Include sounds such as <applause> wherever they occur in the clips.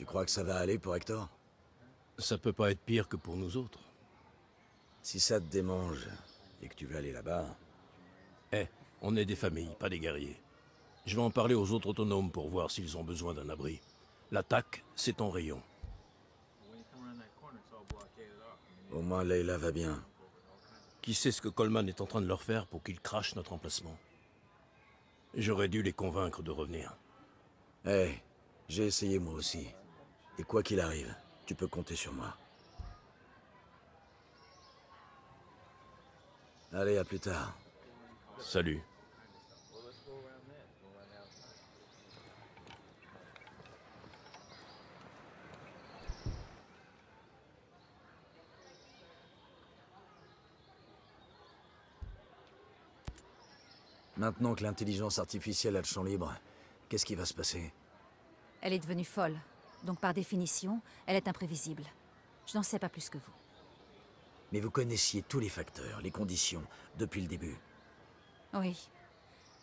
Tu crois que ça va aller pour Hector? Ça peut pas être pire que pour nous autres. Si ça te démange et que tu veux aller là-bas, Eh, on est des familles, pas des guerriers. Je vais en parler aux autres autonomes pour voir s'ils ont besoin d'un abri. L'attaque, c'est ton rayon. au moins Leila va bien. Qui sait ce que Coleman est en train de leur faire pour qu'ils crachent notre emplacement? J'aurais dû les convaincre de revenir. Eh, j'ai essayé moi aussi. Et quoi qu'il arrive, tu peux compter sur moi. Allez, à plus tard. Salut. Maintenant que l'intelligence artificielle a le champ libre, qu'est-ce qui va se passer? Elle est devenue folle. Donc par définition, elle est imprévisible. Je n'en sais pas plus que vous. Mais vous connaissiez tous les facteurs, les conditions, depuis le début. Oui.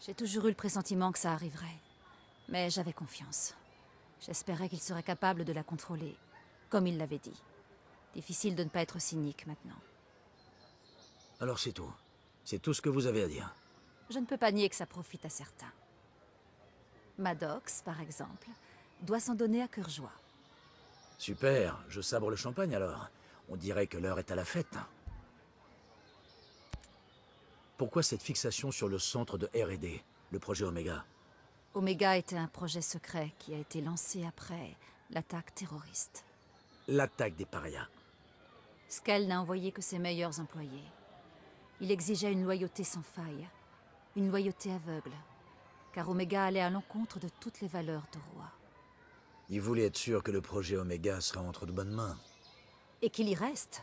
J'ai toujours eu le pressentiment que ça arriverait. Mais j'avais confiance. J'espérais qu'il serait capable de la contrôler, comme il l'avait dit. Difficile de ne pas être cynique maintenant. Alors c'est tout. C'est tout ce que vous avez à dire. Je ne peux pas nier que ça profite à certains. Maddox, par exemple, doit s'en donner à cœur joie. Super, je sabre le champagne alors. On dirait que l'heure est à la fête. Pourquoi cette fixation sur le centre de R&D, le projet Omega? Omega était un projet secret qui a été lancé après l'attaque terroriste. L'attaque des parias. Skell n'a envoyé que ses meilleurs employés. Il exigeait une loyauté sans faille, une loyauté aveugle, car Omega allait à l'encontre de toutes les valeurs de roi. Il voulait être sûr que le projet Omega sera entre de bonnes mains. Et qu'il y reste.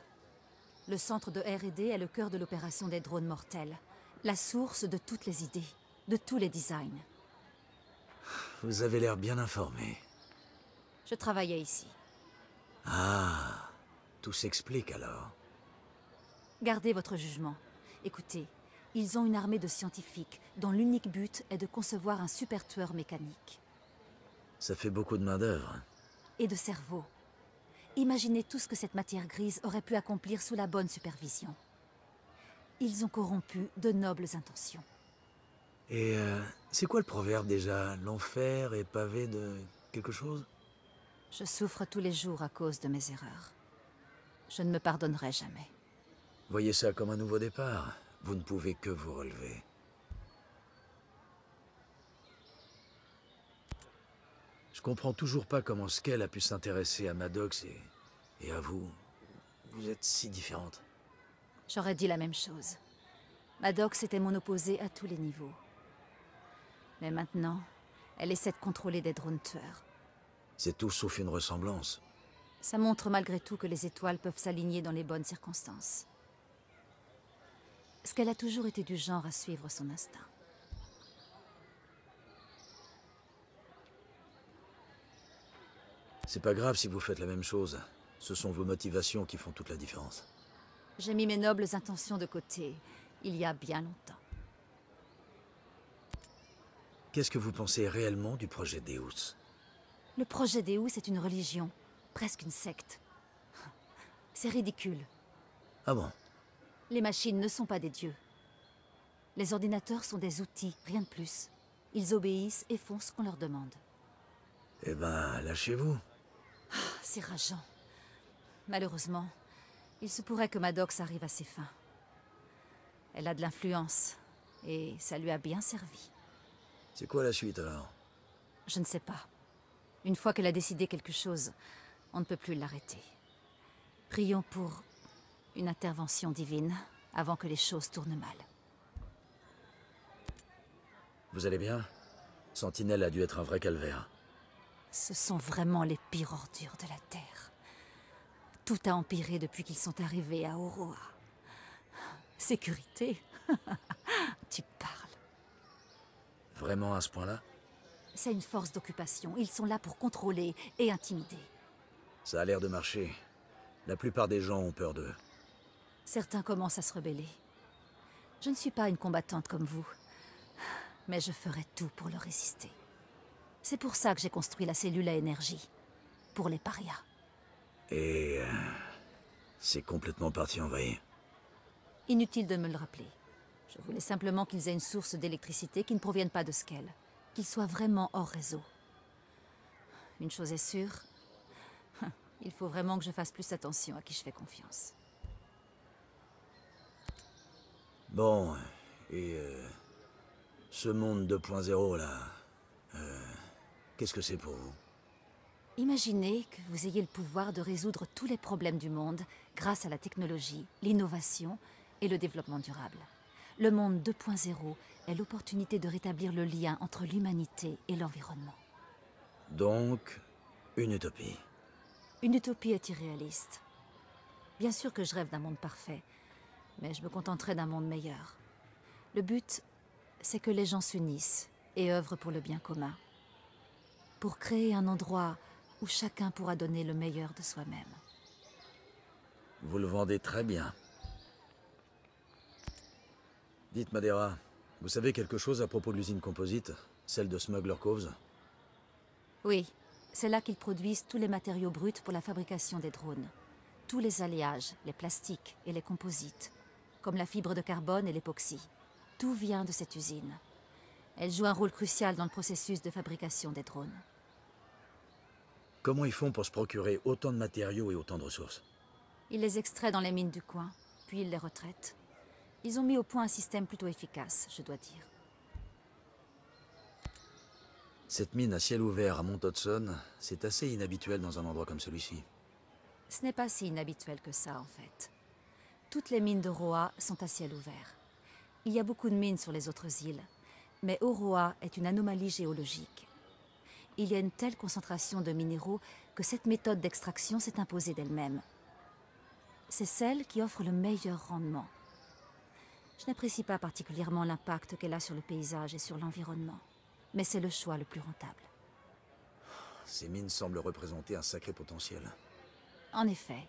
Le centre de R&D est le cœur de l'opération des drones mortels, la source de toutes les idées, de tous les designs. Vous avez l'air bien informé. Je travaillais ici. Ah, tout s'explique alors. Gardez votre jugement. Écoutez, ils ont une armée de scientifiques dont l'unique but est de concevoir un super tueur mécanique. Ça fait beaucoup de main-d'œuvre. Et de cerveau. Imaginez tout ce que cette matière grise aurait pu accomplir sous la bonne supervision. Ils ont corrompu de nobles intentions. Et euh, c'est quoi le proverbe déjà? L'enfer est pavé de quelque chose? Je souffre tous les jours à cause de mes erreurs. Je ne me pardonnerai jamais. Voyez ça comme un nouveau départ. Vous ne pouvez que vous relever. Je comprends toujours pas comment Skell a pu s'intéresser à Maddox et, et à vous. Vous êtes si différentes. J'aurais dit la même chose. Maddox était mon opposé à tous les niveaux. Mais maintenant, elle essaie de contrôler des drones tueurs. C'est tout sauf une ressemblance. Ça montre malgré tout que les étoiles peuvent s'aligner dans les bonnes circonstances. Qu'elle a toujours été du genre à suivre son instinct. C'est pas grave si vous faites la même chose. Ce sont vos motivations qui font toute la différence. J'ai mis mes nobles intentions de côté, il y a bien longtemps. Qu'est-ce que vous pensez réellement du projet Deus? Le projet Deus est une religion, presque une secte. C'est ridicule. Ah bon? Les machines ne sont pas des dieux. Les ordinateurs sont des outils, rien de plus. Ils obéissent et font ce qu'on leur demande. Eh ben, lâchez-vous. C'est rageant. Malheureusement, il se pourrait que Maddox arrive à ses fins. Elle a de l'influence, et ça lui a bien servi. C'est quoi la suite alors? Je ne sais pas. Une fois qu'elle a décidé quelque chose, on ne peut plus l'arrêter. Prions pour une intervention divine avant que les choses tournent mal. Vous allez bien? Sentinelle a dû être un vrai calvaire. Ce sont vraiment les pires ordures de la Terre. Tout a empiré depuis qu'ils sont arrivés à Aurora. Sécurité <laughs> Tu parles. Vraiment à ce point-là? C'est une force d'occupation. Ils sont là pour contrôler et intimider. Ça a l'air de marcher. La plupart des gens ont peur d'eux. Certains commencent à se rebeller. Je ne suis pas une combattante comme vous, mais je ferai tout pour leur résister. C'est pour ça que j'ai construit la cellule à énergie. Pour les parias. Et... euh, c'est complètement parti en vrille. Inutile de me le rappeler. Je voulais simplement qu'ils aient une source d'électricité qui ne provienne pas de Skell. Qu'ils soient vraiment hors réseau. Une chose est sûre. <laughs> Il faut vraiment que je fasse plus attention à qui je fais confiance. Bon, et... euh, ce monde 2.0 là... euh, Qu'est-ce que c'est pour vous? Imaginez que vous ayez le pouvoir de résoudre tous les problèmes du monde grâce à la technologie, l'innovation et le développement durable. Le monde 2.0 est l'opportunité de rétablir le lien entre l'humanité et l'environnement. Donc, une utopie. Une utopie est irréaliste. Bien sûr que je rêve d'un monde parfait, mais je me contenterai d'un monde meilleur. Le but, c'est que les gens s'unissent et œuvrent pour le bien commun. Pour créer un endroit où chacun pourra donner le meilleur de soi-même. Vous le vendez très bien. Dites, Madeira, vous savez quelque chose à propos de l'usine composite Celle de Smuggler Coves? Oui, c'est là qu'ils produisent tous les matériaux bruts pour la fabrication des drones. Tous les alliages, les plastiques et les composites, comme la fibre de carbone et l'époxy. Tout vient de cette usine. Elle joue un rôle crucial dans le processus de fabrication des drones. Comment ils font pour se procurer autant de matériaux et autant de ressources? Ils les extraient dans les mines du coin, puis ils les retraitent. Ils ont mis au point un système plutôt efficace, je dois dire. Cette mine à ciel ouvert à Mont Hudson, c'est assez inhabituel dans un endroit comme celui-ci. Ce n'est pas si inhabituel que ça, en fait. Toutes les mines de Roa sont à ciel ouvert. Il y a beaucoup de mines sur les autres îles, mais Oroa est une anomalie géologique. Il y a une telle concentration de minéraux que cette méthode d'extraction s'est imposée d'elle-même. C'est celle qui offre le meilleur rendement. Je n'apprécie pas particulièrement l'impact qu'elle a sur le paysage et sur l'environnement, mais c'est le choix le plus rentable. Ces mines semblent représenter un sacré potentiel. En effet,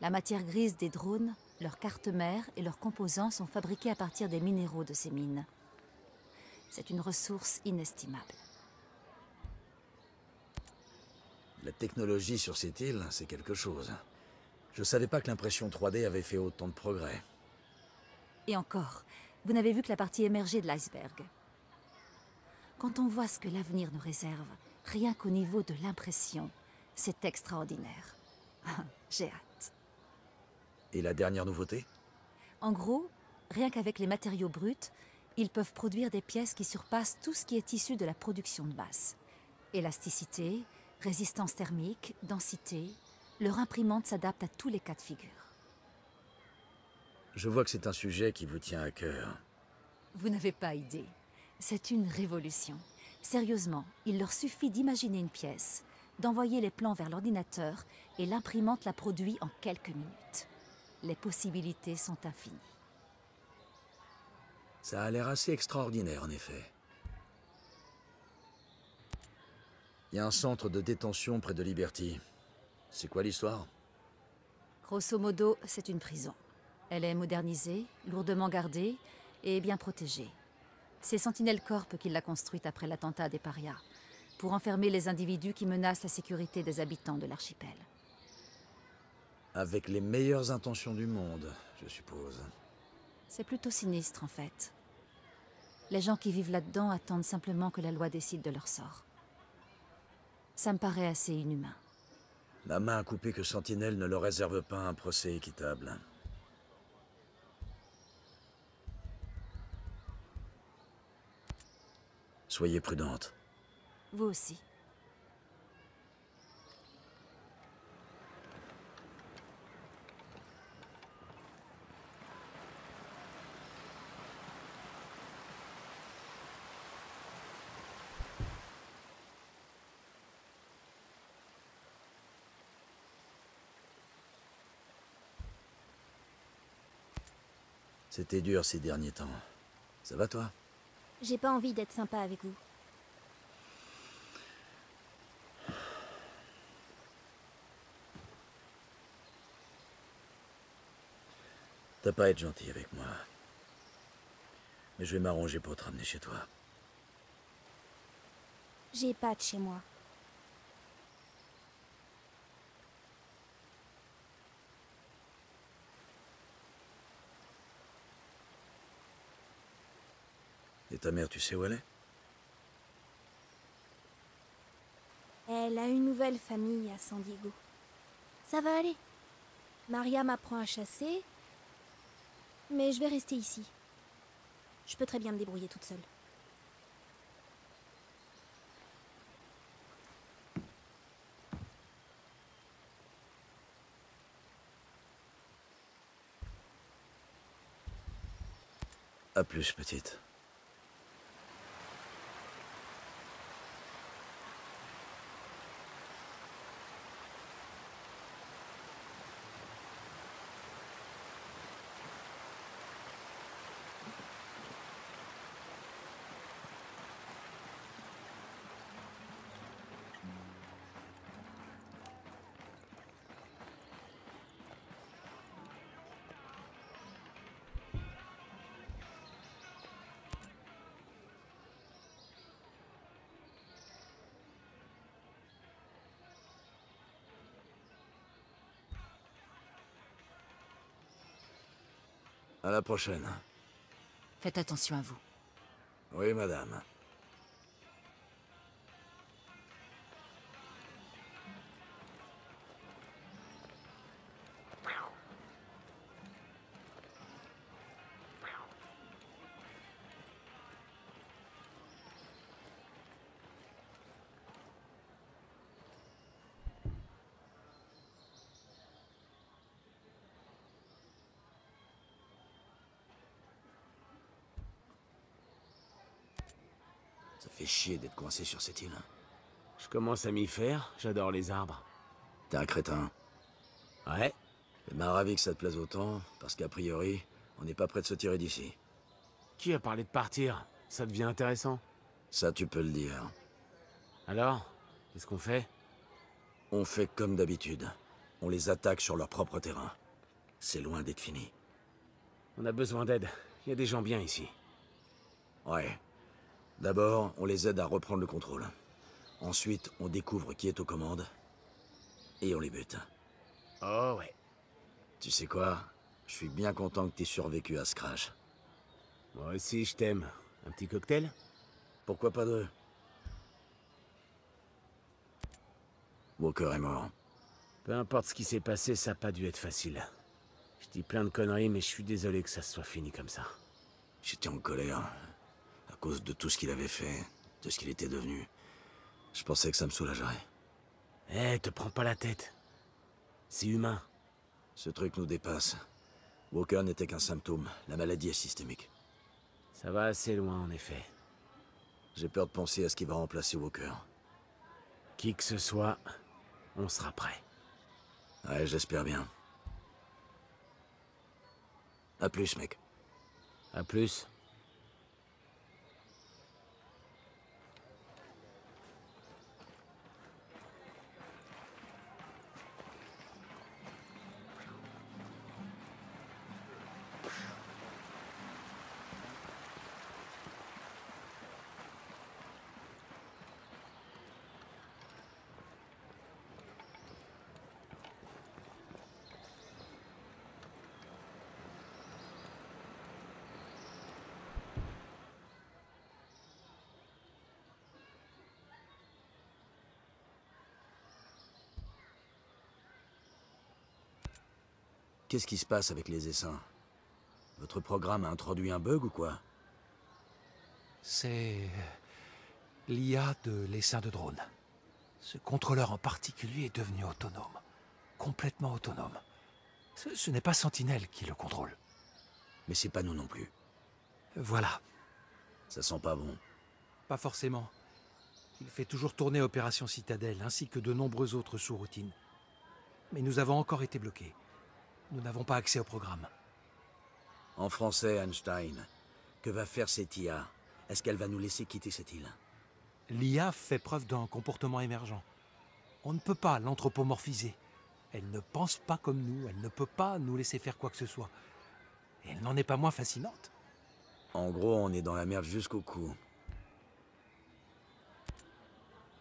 la matière grise des drones, leurs cartes mères et leurs composants sont fabriqués à partir des minéraux de ces mines. C'est une ressource inestimable. La technologie sur cette île, c'est quelque chose. Je savais pas que l'impression 3D avait fait autant de progrès. Et encore, vous n'avez vu que la partie émergée de l'iceberg. Quand on voit ce que l'avenir nous réserve, rien qu'au niveau de l'impression, c'est extraordinaire. <laughs> J'ai hâte. Et la dernière nouveauté? En gros, rien qu'avec les matériaux bruts, ils peuvent produire des pièces qui surpassent tout ce qui est issu de la production de masse. Élasticité, résistance thermique, densité, leur imprimante s'adapte à tous les cas de figure. Je vois que c'est un sujet qui vous tient à cœur. Vous n'avez pas idée. C'est une révolution. Sérieusement, il leur suffit d'imaginer une pièce, d'envoyer les plans vers l'ordinateur et l'imprimante la produit en quelques minutes. Les possibilités sont infinies. Ça a l'air assez extraordinaire, en effet. Il y a un centre de détention près de Liberty. C'est quoi l'histoire? Grosso modo, c'est une prison. Elle est modernisée, lourdement gardée et bien protégée. C'est Sentinel Corp qui l'a construite après l'attentat des parias, pour enfermer les individus qui menacent la sécurité des habitants de l'archipel. Avec les meilleures intentions du monde, je suppose. C'est plutôt sinistre, en fait. Les gens qui vivent là-dedans attendent simplement que la loi décide de leur sort. Ça me paraît assez inhumain. La main à couper que Sentinelle ne leur réserve pas un procès équitable. Soyez prudente. Vous aussi. C'était dur ces derniers temps. Ça va toi? J'ai pas envie d'être sympa avec vous. T'as pas à être gentil avec moi. Mais je vais m'arranger pour te ramener chez toi. J'ai pas de chez moi. Ta mère, tu sais où elle est? Elle a une nouvelle famille à San Diego. Ça va aller. Maria m'apprend à chasser. Mais je vais rester ici. Je peux très bien me débrouiller toute seule. À plus, petite. À la prochaine. Faites attention à vous. Oui, madame. Ça fait chier d'être coincé sur cette île. Je commence à m'y faire, j'adore les arbres. T'es un crétin. Ouais Et ben ravi que ça te plaise autant, parce qu'a priori, on n'est pas prêt de se tirer d'ici. Qui a parlé de partir? Ça devient intéressant. Ça, tu peux le dire. Alors Qu'est-ce qu'on fait? On fait comme d'habitude. On les attaque sur leur propre terrain. C'est loin d'être fini. On a besoin d'aide. Il y a des gens bien ici. Ouais. D'abord, on les aide à reprendre le contrôle. Ensuite, on découvre qui est aux commandes. Et on les bute. Oh ouais. Tu sais quoi? Je suis bien content que t'aies survécu à ce crash. Moi aussi, je t'aime. Un petit cocktail? Pourquoi pas deux? Walker est mort. Peu importe ce qui s'est passé, ça n'a pas dû être facile. Je dis plein de conneries, mais je suis désolé que ça soit fini comme ça. J'étais en colère. À cause de tout ce qu'il avait fait, de ce qu'il était devenu. Je pensais que ça me soulagerait. Eh, te prends pas la tête. C'est humain. Ce truc nous dépasse. Walker n'était qu'un symptôme. La maladie est systémique. Ça va assez loin, en effet. J'ai peur de penser à ce qui va remplacer Walker. Qui que ce soit, on sera prêt. Ouais, j'espère bien. À plus, mec. À plus. Qu'est-ce qui se passe avec les essaims? Votre programme a introduit un bug ou quoi? C'est l'IA de l'essaim de drone. Ce contrôleur en particulier est devenu autonome. Complètement autonome. Ce, ce n'est pas Sentinelle qui le contrôle. Mais c'est pas nous non plus. Voilà. Ça sent pas bon. Pas forcément. Il fait toujours tourner Opération Citadelle ainsi que de nombreux autres sous-routines. Mais nous avons encore été bloqués. Nous n'avons pas accès au programme. En français, Einstein, que va faire cette IA Est-ce qu'elle va nous laisser quitter cette île? L'IA fait preuve d'un comportement émergent. On ne peut pas l'anthropomorphiser. Elle ne pense pas comme nous, elle ne peut pas nous laisser faire quoi que ce soit. Et elle n'en est pas moins fascinante. En gros, on est dans la merde jusqu'au cou.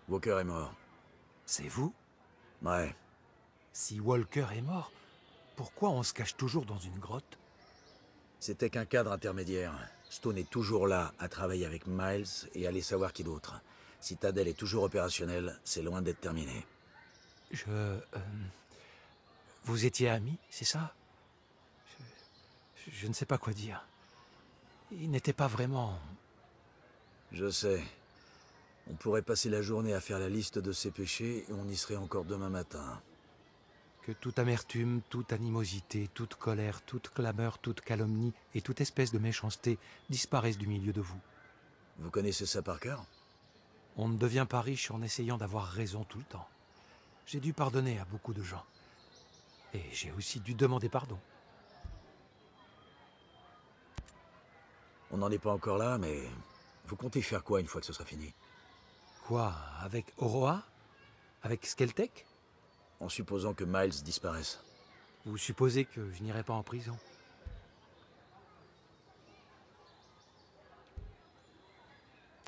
Walker est mort. C'est vous? Ouais. Si Walker est mort, pourquoi on se cache toujours dans une grotte C'était qu'un cadre intermédiaire. Stone est toujours là à travailler avec Miles et aller savoir qui d'autre. Citadel est toujours opérationnel, c'est loin d'être terminé. Je... euh, vous étiez amis, c'est ça? Je, je ne sais pas quoi dire. Il n'était pas vraiment... Je sais. On pourrait passer la journée à faire la liste de ses péchés et on y serait encore demain matin. Que toute amertume, toute animosité, toute colère, toute clameur, toute calomnie et toute espèce de méchanceté disparaissent du milieu de vous. Vous connaissez ça par cœur? On ne devient pas riche en essayant d'avoir raison tout le temps. J'ai dû pardonner à beaucoup de gens. Et j'ai aussi dû demander pardon. On n'en est pas encore là, mais vous comptez faire quoi une fois que ce sera fini? Quoi? Avec Oroa Avec Skeltec En supposant que Miles disparaisse. Vous supposez que je n'irai pas en prison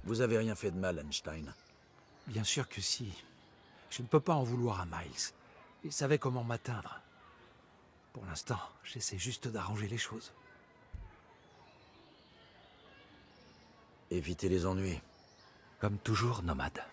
Vous avez rien fait de mal, Einstein. Bien sûr que si. Je ne peux pas en vouloir à Miles. Il savait comment m'atteindre. Pour l'instant, j'essaie juste d'arranger les choses. Évitez les ennuis. Comme toujours, nomade.